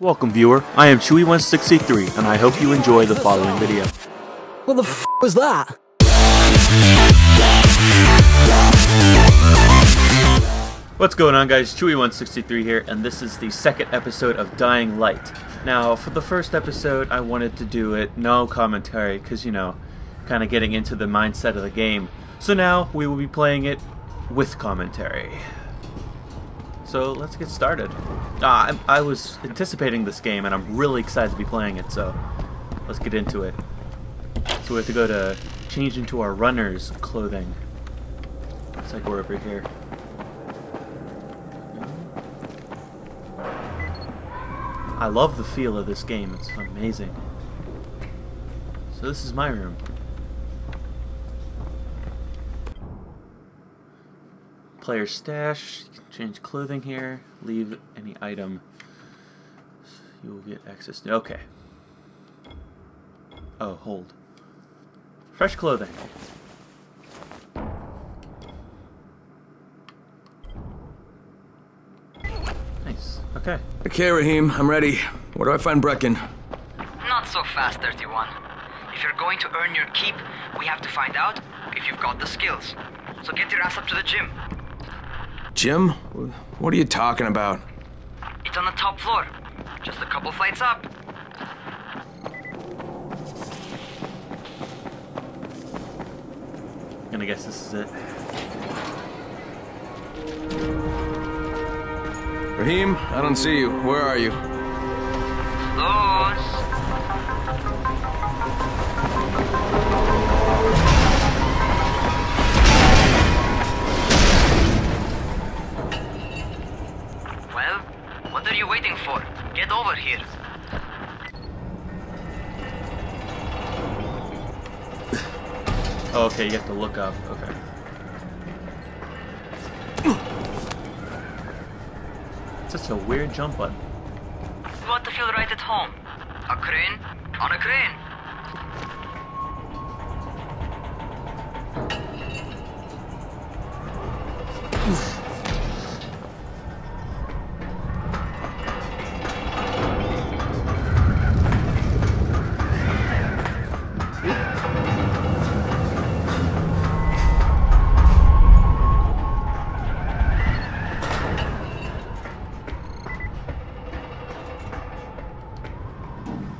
Welcome viewer, I am Chewy163 and I hope you enjoy the following video. What the f was that? What's going on guys, Chewy163 here and this is the second episode of Dying Light. Now for the first episode I wanted to do it no commentary because you know, kind of getting into the mindset of the game. So now we will be playing it with commentary. So let's get started. Uh, I, I was anticipating this game and I'm really excited to be playing it so let's get into it. So we have to go to change into our runner's clothing. Looks like we're over here. I love the feel of this game. It's amazing. So this is my room. Player stash. Change clothing here. Leave any item. You will get access to. Okay. Oh, hold. Fresh clothing. Nice. Okay. Okay, Rahim, I'm ready. Where do I find Brecken? Not so fast, 31. If you're going to earn your keep, we have to find out if you've got the skills. So get your ass up to the gym. Jim? What are you talking about? It's on the top floor. Just a couple flights up. Gonna guess this is it. Rahim, I don't see you. Where are you? Those. Waiting for? Get over here. Oh, okay, you have to look up. Okay. Such a weird jump button. You want to feel right at home. A crane on a crane.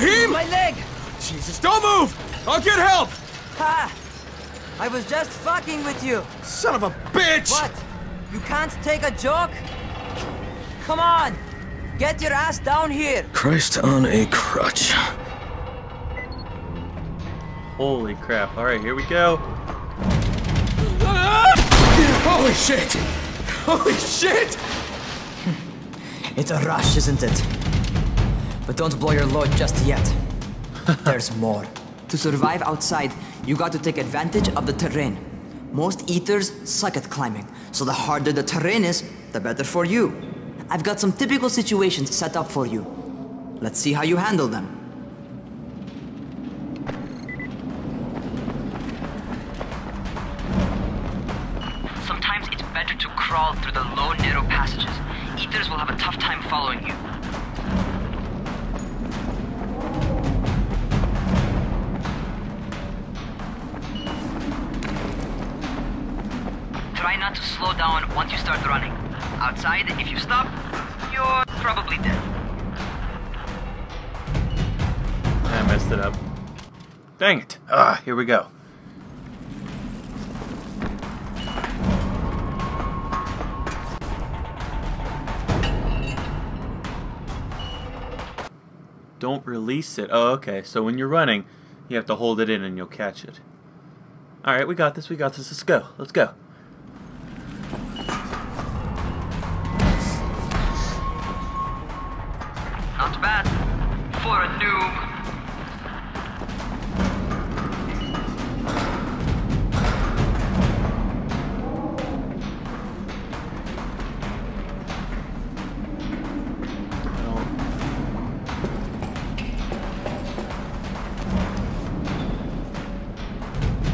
Rahim! My leg! Jesus, don't move! I'll get help! Ha! I was just fucking with you. Son of a bitch! What? You can't take a joke? Come on! Get your ass down here! Christ on a crutch. Holy crap. Alright, here we go. Holy shit! Holy shit! It's a rush, isn't it? But don't blow your load just yet. There's more. To survive outside, you got to take advantage of the terrain. Most eaters suck at climbing, so the harder the terrain is, the better for you. I've got some typical situations set up for you. Let's see how you handle them. Sometimes it's better to crawl through the low, narrow passages. Eaters will have a tough time following you. Try not to slow down once you start running. Outside, if you stop, you're probably dead. I messed it up. Dang it. Ah, here we go. Don't release it. Oh, okay. So when you're running, you have to hold it in and you'll catch it. Alright, we got this, we got this. Let's go. Let's go. Not bad. For a noob.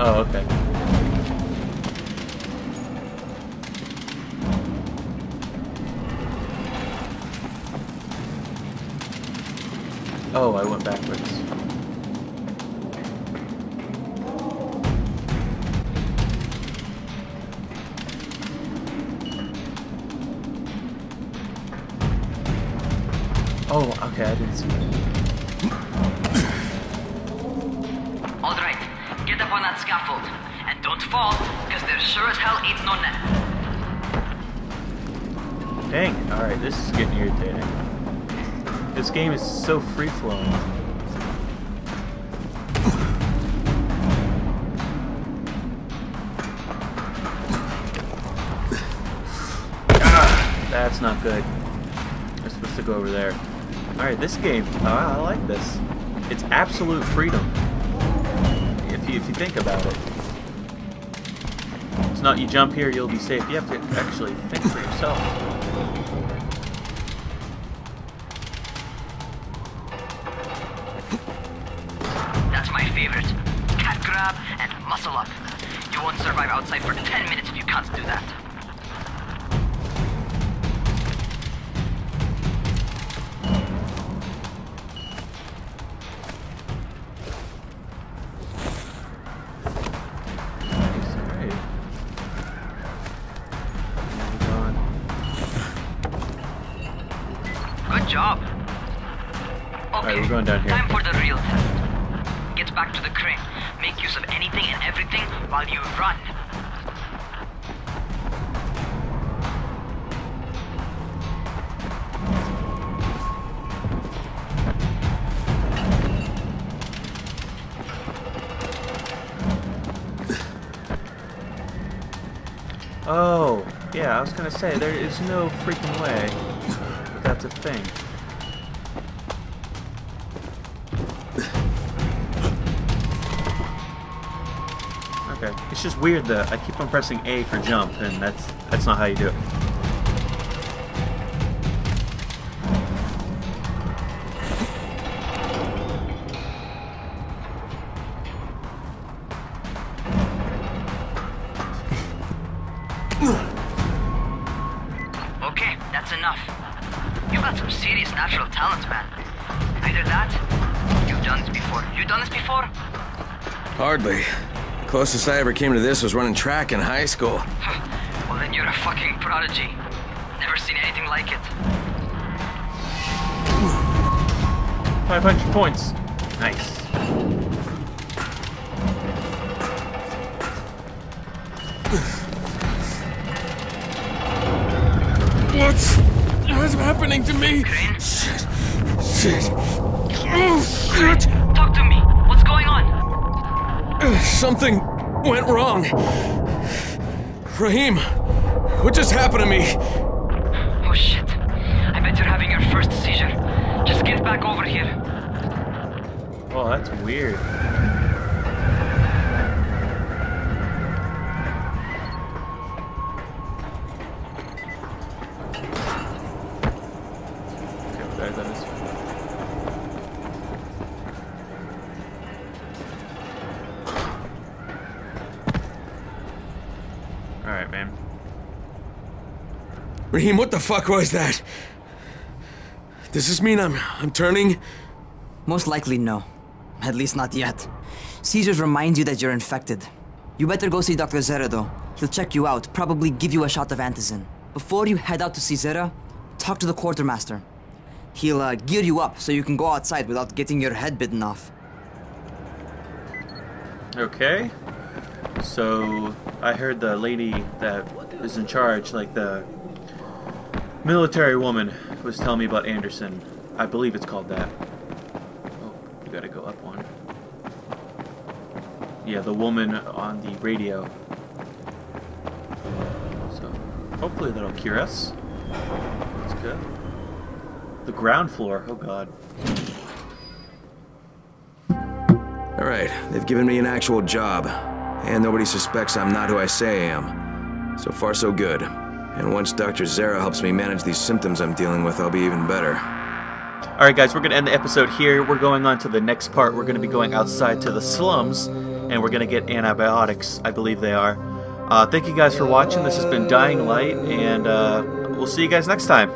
Oh, okay. Oh, I went backwards. Oh, okay, I didn't see that. Alright, get up on that scaffold. And don't fall, because there sure as hell ain't no net. Dang, alright, this is getting irritating. This game is so free flowing. Ah, that's not good. We're supposed to go over there. Alright, this game, I, I like this. It's absolute freedom. If you, if you think about it. It's not you jump here, you'll be safe. You have to actually think for yourself. Won't survive outside for 10 minutes if you can't do that. Nice, alright. Moving on. Good job. Okay, we're going down here. Time for the real test. Back to the crane. Make use of anything and everything while you run. Oh, yeah, I was gonna say, there is no freaking way that that's a thing. It's just weird that I keep on pressing A for jump, and that's that's not how you do it. Okay, that's enough. You got some serious natural talent, man. Either that, you've done this before. You done this before? Hardly. Closest I ever came to this was running track in high school. well, then you're a fucking prodigy. Never seen anything like it. 500 points. Nice. What's... What's happening to me? Crane, Shit. Shit. Oh, shit. talk to me. What's going on? Something went wrong. Rahim, what just happened to me? Oh shit. I bet you're having your first seizure. Just get back over here. Oh, that's weird. Okay, what did I done this? Alright, man. Rahim, what the fuck was that? Does this mean I'm I'm turning? Most likely no. At least not yet. Seizures reminds you that you're infected. You better go see Dr. Zere though. He'll check you out, probably give you a shot of antizin. Before you head out to see Zere, talk to the quartermaster. He'll uh, gear you up so you can go outside without getting your head bitten off. Okay. So I heard the lady that is in charge, like the military woman, was telling me about Anderson. I believe it's called that. Oh, we gotta go up one. Yeah, the woman on the radio. So hopefully that'll cure us. That's good. The ground floor. Oh god. Alright, they've given me an actual job. And nobody suspects I'm not who I say I am. So far, so good. And once Dr. Zere helps me manage these symptoms I'm dealing with, I'll be even better. Alright, guys, we're going to end the episode here. We're going on to the next part. We're going to be going outside to the slums, and we're going to get antibiotics. I believe they are. Uh, thank you guys for watching. This has been Dying Light, and uh, we'll see you guys next time.